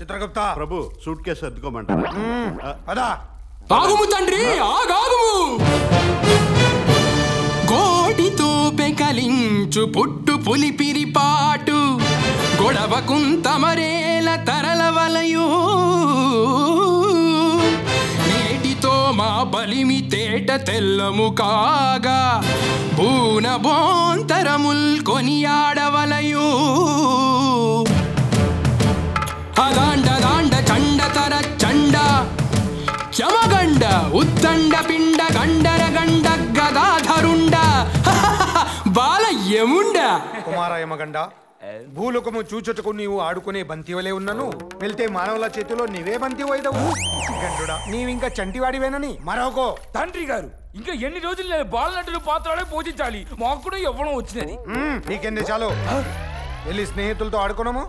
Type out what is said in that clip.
చిత్రగుప్త. ప్రభు suitcase సర్దుకోమంటారా ఆ, పదా. ఆగుము తండ్రి ఆగాగుము. గోటితో పెకలించు పుట్టు పులిపిరి పాటు గొడవ కుంతమరేల తరల వలయు. నేటితో మా బలిమి తేట తెల్లము కాగా బూన బోంతరముల్ కొనియాడవలయు బాల యముండ? కుమార యమగండ భూలోకము చూచుటకు నీవు ఆడుకునే బంతివలే ఉన్నను. వెళ్తే మానవుల చేతిలో నీవే బంతి వైదవు గండుడా నీవింకా చంటివాడివేనని. మరొకో. తండ్రి గారు ఇంకా ఎన్ని రోజులు నేను బాలనటులు పాత్రలే పూజించాలి? మాకు కూడా ఇవ్వడం వచ్చినది. నీకెంది చాలు? వెళ్ళి స్నేహితులతో ఆడుకున్నాము